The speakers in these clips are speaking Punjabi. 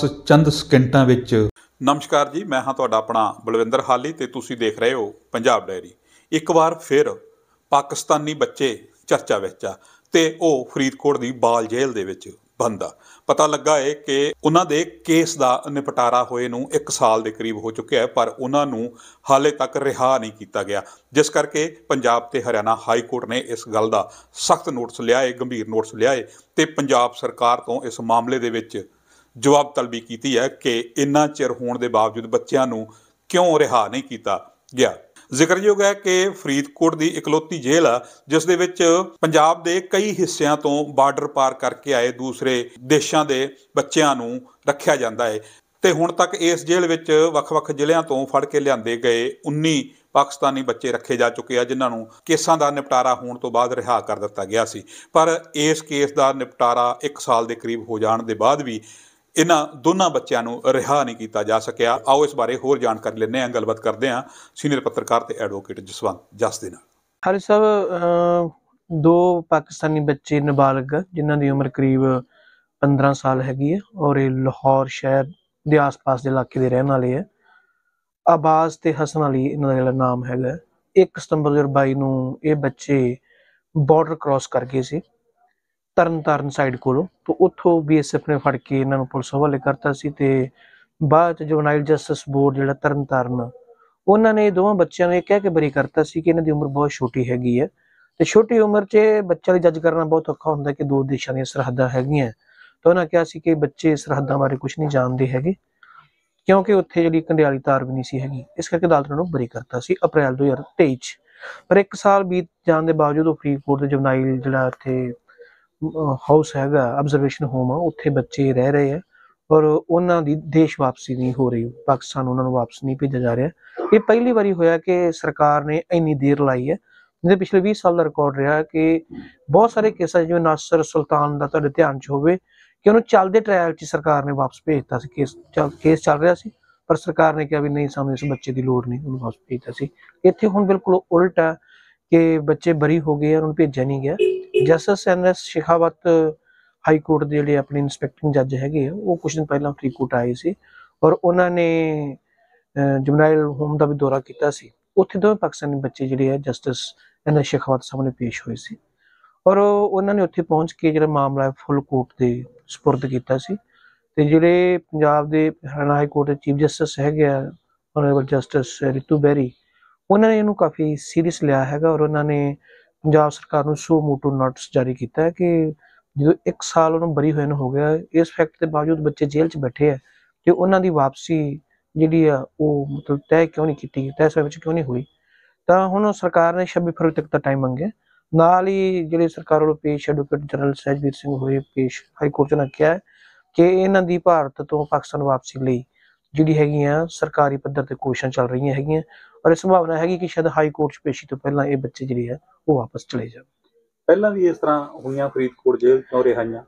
ਬਸ ਚੰਦ ਸਕਿੰਟਾਂ ਵਿੱਚ। ਨਮਸਕਾਰ ਜੀ, ਮੈਂ ਹਾਂ ਤੁਹਾਡਾ ਆਪਣਾ ਬਲਵਿੰਦਰ ਹਾਲੀ ਤੇ ਤੁਸੀਂ ਦੇਖ ਰਹੇ ਹੋ ਪੰਜਾਬ ਡਾਇਰੀ। ਇੱਕ ਵਾਰ ਫਿਰ ਪਾਕਿਸਤਾਨੀ ਬੱਚੇ ਚਰਚਾ ਵਿੱਚ ਆ ਤੇ ਉਹ ਫਰੀਦਕੋਟ ਦੀ ਬਾਲ ਜੇਲ੍ਹ ਦੇ ਵਿੱਚ ਬੰਦ ਆ। ਪਤਾ ਲੱਗਾ ਹੈ ਕਿ ਉਹਨਾਂ ਦੇ ਕੇਸ ਦਾ ਨਿਪਟਾਰਾ ਹੋਏ ਨੂੰ 1 ਸਾਲ ਦੇ ਕਰੀਬ ਹੋ ਚੁੱਕਿਆ ਹੈ, ਪਰ ਉਹਨਾਂ ਨੂੰ ਹਾਲੇ ਤੱਕ ਰਿਹਾ ਨਹੀਂ ਕੀਤਾ ਗਿਆ। ਜਿਸ ਕਰਕੇ ਪੰਜਾਬ ਤੇ ਹਰਿਆਣਾ ਹਾਈ ਕੋਰਟ ਨੇ ਇਸ ਗੱਲ ਦਾ ਸਖਤ ਨੋਟਿਸ ਲਿਆ ਹੈ ਗੰਭੀਰ ਨੋਟਿਸ ਲਿਆ ਹੈ ਤੇ ਪੰਜਾਬ ਸਰਕਾਰ ਤੋਂ ਇਸ ਮਾਮਲੇ ਦੇ ਵਿੱਚ ਜਵਾਬ ਤਲਬੀ ਕੀਤੀ ਹੈ ਕਿ ਇੰਨਾ ਚਿਰ ਹੋਣ ਦੇ ਬਾਵਜੂਦ ਬੱਚਿਆਂ ਨੂੰ ਕਿਉਂ ਰਿਹਾ ਨਹੀਂ ਕੀਤਾ ਗਿਆ? ਜ਼ਿਕਰਯੋਗ ਹੈ ਕਿ ਫਰੀਦਕੋਟ ਦੀ ਇਕਲੌਤੀ ਜੇਲ੍ਹ ਆ, ਜਿਸ ਦੇ ਵਿੱਚ ਪੰਜਾਬ ਦੇ ਕਈ ਹਿੱਸਿਆਂ ਤੋਂ ਬਾਰਡਰ ਪਾਰ ਕਰਕੇ ਆਏ ਦੂਸਰੇ ਦੇਸ਼ਾਂ ਦੇ ਬੱਚਿਆਂ ਨੂੰ ਰੱਖਿਆ ਜਾਂਦਾ ਹੈ ਤੇ ਹੁਣ ਤੱਕ ਇਸ ਜੇਲ੍ਹ ਵਿੱਚ ਵੱਖ-ਵੱਖ ਜ਼ਿਲ੍ਹਿਆਂ ਤੋਂ ਫੜ ਕੇ ਲਿਆਂਦੇ ਗਏ 19 ਪਾਕਿਸਤਾਨੀ ਬੱਚੇ ਰੱਖੇ ਜਾ ਚੁੱਕੇ ਆ, ਜਿਨ੍ਹਾਂ ਨੂੰ ਕੇਸਾਂ ਦਾ ਨਿਪਟਾਰਾ ਹੋਣ ਤੋਂ ਬਾਅਦ ਰਿਹਾ ਕਰ ਦਿੱਤਾ ਗਿਆ ਸੀ। ਪਰ ਇਸ ਕੇਸ ਦਾ ਨਿਪਟਾਰਾ 1 ਸਾਲ ਦੇ ਕਰੀਬ ਹੋ ਜਾਣ ਦੇ ਬਾਅਦ ਵੀ ਇਹਨਾਂ ਦੋਨਾਂ ਬੱਚਿਆਂ ਨੂੰ ਰਿਹਾ ਨਹੀਂ ਕੀਤਾ ਜਾ ਸਕਿਆ। ਆਓ ਇਸ ਬਾਰੇ ਹੋਰ ਜਾਣਕਾਰੀ ਲੈਣੇ ਆਂ ਗੱਲਬਾਤ ਕਰਦੇ ਆਂ ਸੀਨੀਅਰ ਪੱਤਰਕਾਰ ਤੇ ਐਡਵੋਕੇਟ ਜਸਵੰਤ ਜਸ ਦੇ ਨਾਲ। ਹਾਲੇ ਸਾਹਿਬ ਦੋ ਪਾਕਿਸਤਾਨੀ ਬੱਚੇ ਨਾਬਾਲਗ, ਜਿਨ੍ਹਾਂ ਦੀ ਉਮਰ ਕਰੀਬ 15 ਸਾਲ ਹੈਗੀ ਹੈ ਔਰ ਇਹ ਲਾਹੌਰ ਸ਼ਹਿਰ ਦੇ ਆਸ-ਪਾਸ ਦੇ ਇਲਾਕੇ ਦੇ ਰਹਿਣ ਵਾਲੇ ਹੈ। ਆਬਾਜ਼ ਤੇ ਹਸਨ ਅਲੀ ਇਹਨਾਂ ਦਾ ਜਿਹੜਾ ਨਾਮ ਹੈਗਾ 1 ਸਤੰਬਰ 2022 ਨੂੰ ਇਹ ਬੱਚੇ ਬਾਰਡਰ ਕ੍ਰਾਸ ਕਰ ਗਏ ਸੀ। ਤਰਨਤਾਰਨ ਸਾਈਡ ਕੋਲੋਂ, ਤੋਂ ਉੱਥੋਂ ਬੀਐਸਐਫ ਨੇ ਫੜ ਕੇ ਇਹਨਾਂ ਨੂੰ ਪੁਲਿਸ ਹਵਾਲੇ ਕਰਤਾ ਸੀ ਤੇ ਬਾਅਦ ਚ ਜੁਵਨਾਈਲ ਜਸਟਿਸ ਬੋਰਡ ਜਿਹੜਾ ਤਰਨਤਾਰਨ, ਉਹਨਾਂ ਨੇ ਦੋਵਾਂ ਬੱਚਿਆਂ ਨੂੰ ਇਹ ਕਹਿ ਕੇ ਬਰੀ ਕਰਤਾ ਸੀ ਕਿ ਇਹਨਾਂ ਦੀ ਉਮਰ ਬਹੁਤ ਛੋਟੀ ਹੈਗੀ ਹੈ ਤੇ ਛੋਟੀ ਉਮਰ 'ਚ ਬੱਚਿਆਂ ਲਈ ਜੱਜ ਕਰਨਾ ਬਹੁਤ ਔਖਾ ਹੁੰਦਾ ਕਿ ਦੋ ਦੇਸ਼ਾਂ ਦੀਆਂ ਸਰਹੱਦਾਂ ਹੈਗੀਆਂ ਤਾਂ ਉਹਨਾਂ ਕਿਹਾ ਸੀ ਕਿ ਬੱਚੇ ਸਰਹੱਦਾਂ ਬਾਰੇ ਕੁਝ ਨਹੀਂ ਜਾਣਦੇ ਹੈਗੇ, ਕਿਉਂਕਿ ਉੱਥੇ ਜਿਹੜੀ ਕੰਡਿਆਲੀ ਤਾਰ ਵੀ ਨਹੀਂ ਸੀ ਹੈਗੀ। ਇਸ ਕਰਕੇ ਅਦਾਲਤ ਨੇ ਉਹਨੂੰ ਬਰੀ ਕਰਤਾ ਸੀ ਅਪ੍ਰੈਲ 2023 ਚ। ਪਰ ਇੱਕ ਸਾਲ ਬੀਤ ਜਾਣ ਦੇ ਬਾਵਜੂਦ ਉਹ ਫਰੀਦਕੋਟ ਦੇ ਜੁਵਨਾਈਲ ਜਿਹੜਾ ਇੱਥੇ ਹਾਊਸ ਹੈਗਾ ਆਬਜ਼ਰਵੇਸ਼ਨ ਹੋਮ ਆ, ਉੱਥੇ ਬੱਚੇ ਰਹਿ ਰਹੇ ਆ, ਔਰ ਉਹਨਾਂ ਦੀ ਦੇਸ਼ ਵਾਪਸੀ ਨਹੀਂ ਹੋ ਰਹੀ, ਪਾਕਿਸਤਾਨ ਉਹਨਾਂ ਨੂੰ ਵਾਪਸ ਨਹੀਂ ਭੇਜਿਆ ਜਾ ਰਿਹਾ। ਇਹ ਪਹਿਲੀ ਵਾਰੀ ਹੋਇਆ ਕਿ ਸਰਕਾਰ ਨੇ ਇੰਨੀ ਦੇਰ ਲਾਈ ਹੈ, ਜਿਹਦੇ ਪਿਛਲੇ 20 ਸਾਲ ਦਾ ਰਿਕਾਰਡ ਰਿਹਾ ਕਿ ਬਹੁਤ ਸਾਰੇ ਕੇਸਾਂ ਜਿਵੇਂ ਨਾਸਰ ਸੁਲਤਾਨ ਦਾ ਤੁਹਾਡੇ ਧਿਆਨ 'ਚ ਹੋਵੇ, ਕਿ ਉਹਨੂੰ ਚੱਲਦੇ ਟ੍ਰਾਇਲ 'ਚ ਸਰਕਾਰ ਨੇ ਵਾਪਸ ਭੇਜਤਾ ਸੀ ਕੇਸ ਕੇਸ ਚੱਲ ਰਿਹਾ ਸੀ, ਪਰ ਸਰਕਾਰ ਨੇ ਕਿਹਾ ਵੀ ਨਹੀਂ, ਸਾਨੂੰ ਇਸ ਬੱਚੇ ਦੀ ਲੋੜ ਨਹੀਂ, ਉਹਨੂੰ ਵਾਪਸ ਭੇਜਤਾ ਸੀ। ਇੱਥੇ ਹੁਣ ਬਿਲਕੁਲ ਉਲਟ ਹੈ ਕਿ ਬੱਚੇ ਬਰੀ ਹੋ ਗਏ ਉਹਨਾਂ ਨੂੰ ਭੇਜਿਆ ਨਹੀਂ ਗਿਆ। Justice N S Shekhawat high court ਦੇ ਜਿਹੜੇ ਆਪਣੇ ਇਨਸਪੈਕਟਿੰਗ ਜੱਜ ਹੈਗੇ ਆ, ਉਹ ਕੁਝ ਦਿਨ ਪਹਿਲਾਂ ਫਰੀਦਕੋਟ ਆਏ ਸੀ ਔਰ ਉਹਨਾਂ ਨੇ ਜੁਮਨਾਈਲ ਹੋਮ ਦਾ ਵੀ ਦੌਰਾ ਕੀਤਾ ਸੀ। ਉੱਥੇ ਦੋਵੇਂ ਪਾਕਿਸਤਾਨੀ ਬੱਚੇ ਜਿਹੜੇ ਆ, ਜਸਟਿਸ ਐਨਐਸ ਸ਼ਿਖਾਵਤ ਸਾਹਮਣੇ ਪੇਸ਼ ਹੋਏ ਸੀ। ਔਰ ਉਹਨਾਂ ਨੇ ਉੱਥੇ ਪਹੁੰਚ ਕੇ ਜਿਹੜਾ ਮਾਮਲਾ ਫੁੱਲ ਕੋਰਟ ਦੇ ਸਪੁਰਦ ਕੀਤਾ ਸੀ। ਤੇ ਜਿਹੜੇ ਪੰਜਾਬ ਦੇ ਹਰਿਆਣਾ ਹਾਈ ਕੋਰਟ ਦੇ ਚੀਫ ਜਸਟਿਸ ਹੈਗੇ ਆ ਆਨਰੇਬਲ ਜਸਟਿਸ ਰਿਤੂ ਬੈਰੀ ਉਹਨਾਂ ਨੇ ਇਹਨੂੰ ਕਾਫੀ ਸੀਰੀਅਸ ਲਿਆ ਹੈਗਾ ਔਰ ਉਹਨਾਂ ਨੇ ਪੰਜਾਬ ਸਰਕਾਰ ਨੂੰ ਸੋ ਮੋਟੋ ਨੋਟਿਸ ਜਾਰੀ ਕੀਤਾ ਹੈ ਕਿ ਜਦੋਂ 1 ਸਾਲ ਉਹਨੂੰ ਬਰੀ ਹੋਏ ਨੂੰ ਹੋ ਗਿਆ, ਇਸ ਫੈਕਟ ਦੇ ਬਾਵਜੂਦ ਬੱਚੇ ਜੇਲ੍ਹ 'ਚ ਬੈਠੇ ਆ ਤੇ ਉਹਨਾਂ ਦੀ ਵਾਪਸੀ ਜਿਹੜੀ ਆ ਉਹ ਮਤਲਬ ਤੈਅ ਕਿਉਂ ਨਹੀਂ ਕੀਤੀ, ਤੈਅ ਸਮੇਂ ਵਿੱਚ ਕਿਉਂ ਨਹੀਂ ਹੋਈ? ਤਾਂ ਹੁਣ ਸਰਕਾਰ ਨੇ 26 ਫਰਵਰੀ ਤੱਕ ਦਾ ਟਾਈਮ ਮੰਗਿਆ। ਨਾਲ ਹੀ ਜਿਹੜੇ ਸਰਕਾਰ ਵੱਲੋਂ ਪੇਸ਼ ਐਡਵੋਕੇਟ ਜਨਰਲ ਸਹਿਜਵੀਰ ਸਿੰਘ ਹੋਏ ਪੇਸ਼ ਹਾਈ ਕੋਰਟ 'ਚ ਨੇ ਕਿਹਾ ਕਿ ਇਹਨਾਂ ਦੀ ਭਾਰਤ ਤੋਂ ਪਾਕਿਸਤਾਨ ਵਾਪਸੀ ਲਈ ਜਿਹੜੀ ਹੈਗੀਆਂ ਸਰਕਾਰੀ ਪੱਧਰ ਤੇ ਕੋਸ਼ਿਸ਼ਾਂ ਚੱਲ ਰਹੀਆਂ ਹੈਗੀਆਂ ਔਰ ਇਹ ਸੰਭਾਵਨਾ ਹੈਗੀ ਕਿ ਸ਼ਾਇਦ ਹਾਈ ਕੋਰਟ 'ਚ ਪੇਸ਼ੀ ਤੋਂ ਪਹਿਲਾਂ ਇਹ ਬੱਚੇ ਜਿਹੜੇ ਆ ਉਹ ਵਾਪਸ ਚਲੇ ਜਾਣ ਪਹਿਲਾਂ ਵੀ ਇਸ ਤਰ੍ਹਾਂ ਹੋਈਆਂ ਫਰੀਦਕੋਟ ਜੇਲ੍ਹ ਤੋਂ ਰਿਹਾਈਆਂ?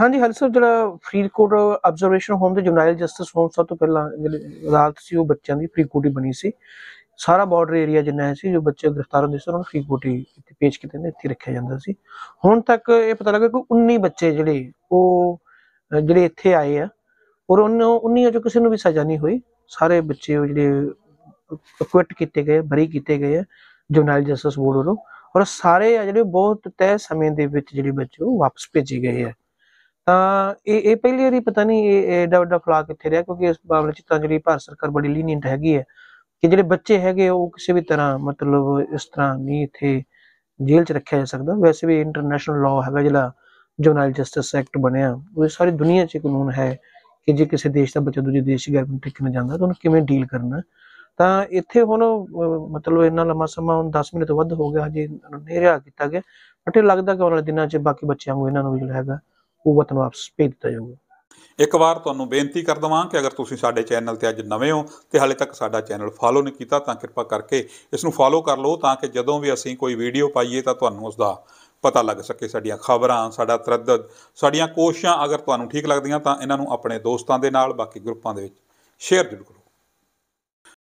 ਹਾਂਜੀ ਹਾਲ ਸਾਹਿਬ ਜਿਹੜਾ ਫਰੀਦਕੋਟ ਆਬਜ਼ਰਵੇਸ਼ਨ ਹੋਮ ਤੇ ਜੁਵਨਾਈਲ ਜਸਟਿਸ ਹੋਮ ਸਭ ਤੋਂ ਪਹਿਲਾਂ ਜਿਹੜੀ ਅਦਾਲਤ ਸੀ ਉਹ ਬੱਚਿਆਂ ਦੀ ਫਰੀਦਕੋਟ ਹੀ ਬਣੀ ਸੀ। ਸਾਰਾ ਬਾਰਡਰ ਏਰੀਆ ਜਿੰਨਾ ਸੀ ਜੋ ਬੱਚੇ ਗ੍ਰਿਫਤਾਰ ਹੁੰਦੇ ਸੀ ਉਹਨਾਂ ਨੂੰ ਫਰੀਦਕੋਟ ਹੀ ਇੱਥੇ ਪੇਸ਼ ਕੀਤੇ ਨੇ ਇੱਥੇ ਰੱਖਿਆ ਜਾਂਦਾ ਸੀ। ਹੁਣ ਤੱਕ ਇਹ ਪਤਾ ਲੱਗਾ ਕਿ 19 ਬੱਚੇ ਜਿਹੜੇ ਉਹ ਜਿਹੜੇ ਇੱਥੇ ਆਏ ਆ ਔਰ ਉਹਨਾਂ 19 ਚੋਂ ਕਿਸੇ ਨੂੰ ਵੀ ਸਜ਼ਾ ਨਹੀਂ ਹੋਈ। ਸਾਰੇ ਬੱਚੇ ਜਿਹੜੇ ਅਕਵਿਟ ਕੀਤੇ ਗਏ ਬਰੀ ਕੀਤੇ ਗਏ ਆ ਜੁਵਨਾਈਲ ਜਸਟਿਸ ਬੋਰਡ ਵੱਲੋਂ। ਔਰ ਸਾਰੇ ਆ ਜਿਹੜੇ ਬਹੁਤ ਤੈਅ ਸਮੇਂ ਦੇ ਵਿੱਚ ਜਿਹੜੇ ਬੱਚੇ ਉਹ ਵਾਪਸ ਭੇਜੇ ਗਏ ਆ। ਤਾਂ ਇਹ ਇਹ ਪਹਿਲੀ ਵਾਰੀ ਪਤਾ ਨਹੀਂ ਇਹ ਐਡਾ ਵੱਡਾ ਫਲਾ ਕਿੱਥੇ ਰਿਹਾ ਕਿਉਂਕਿ ਇਸ ਮਾਮਲੇ 'ਚ ਤਾਂ ਜਿਹੜੀ ਭਾਰਤ ਸਰਕਾਰ ਬੜੀ ਲੀਨੀਅੰਟ ਹੈਗੀ ਹੈ ਕਿ ਜਿਹੜੇ ਬੱਚੇ ਹੈਗੇ ਉਹ ਕਿਸੇ ਵੀ ਤਰ੍ਹਾਂ ਮਤਲਬ ਇਸ ਤਰ੍ਹਾਂ ਨਹੀਂ ਇੱਥੇ ਜੇਲ੍ਹ 'ਚ ਰੱਖਿਆ ਜਾ ਸਕਦਾ। ਵੈਸੇ ਵੀ ਇੰਟਰਨੈਸ਼ਨਲ ਲਾਅ ਹੈਗਾ ਜਿਹੜਾ ਜਨਰਲ ਜਸਟਿਸ ਐਕਟ ਬਣਿਆ, ਉਹ ਸਾਰੀ ਦੁਨੀਆ 'ਚ ਕਾਨੂੰਨ ਹੈ ਕਿ ਜੇ ਕਿਸੇ ਦੇਸ਼ ਦਾ ਬੱਚਾ ਦੂਜੇ ਦੇਸ਼ 'ਚ ਗੈਰ ਤਰੀਕੇ ਨਾਲ ਜਾਂਦਾ ਤਾਂ ਉਹਨੂੰ ਕਿਵੇਂ ਡੀਲ ਕਰਨਾ। ਤਾਂ ਇੱਥੇ ਹੁਣ ਮਤਲਬ ਇੰਨਾ ਲੰਮਾ ਸਮਾਂ ਹੁਣ 10 ਮਹੀਨੇ ਤੋਂ ਵੱਧ ਹੋ ਗਿਆ, ਹਜੇ ਨਹੀਂ ਰਿਹਾ ਕੀਤਾ ਗਿਆ। ਬਟ ਇਹ ਲੱਗਦਾ ਕਿ ਆਉਣ ਵਾਲੇ ਦਿਨਾਂ 'ਚ ਬਾਕੀ ਬੱਚਿਆਂ ਨੂੰ ਇਹਨਾਂ ਨੂੰ ਵੀ ਜਿਹੜਾ ਹੈਗਾ, ਉਹ ਵਤਨ ਵਾਪਸ ਭੇਜ ਦਿੱਤਾ ਜਾਊਗਾ। ਇੱਕ ਵਾਰ ਤੁਹਾਨੂੰ ਬੇਨਤੀ ਕਰ ਦਵਾਂ ਕਿ ਅਗਰ ਤੁਸੀਂ ਸਾਡੇ ਚੈਨਲ ਤੇ ਅੱਜ ਨਵੇਂ ਹੋ ਤੇ ਹਾਲੇ ਤੱਕ ਸਾਡਾ ਚੈਨਲ ਫਾਲੋ ਨਹੀਂ ਕੀਤਾ, ਤਾਂ ਕਿਰਪਾ ਕਰਕੇ ਇਸ ਨੂੰ ਫਾਲੋ ਕਰ ਲਓ ਤਾਂ ਕਿ ਜਦੋਂ ਵੀ ਅਸੀਂ ਕੋਈ ਵੀਡੀਓ ਪਾਈਏ ਤਾਂ ਤੁਹਾਨੂੰ ਉਸ ਦਾ ਪਤਾ ਲੱਗ ਸਕੇ। ਸਾਡੀਆਂ ਖਬਰਾਂ, ਸਾਡਾ ਤਰੱਦਦ ਸਾਡੀਆਂ ਕੋਸ਼ਿਸ਼ਾਂ ਅਗਰ ਤੁਹਾਨੂੰ ਠੀਕ ਲੱਗਦੀਆਂ ਤਾਂ ਇਹਨਾਂ ਨੂੰ ਆਪਣੇ ਦੋਸਤਾਂ ਦੇ ਨਾਲ, ਬਾਕੀ ਗਰੁੱਪਾਂ ਦੇ ਵਿੱਚ ਸ਼ੇਅਰ ਜ਼ਰੂਰ ਕਰੋ।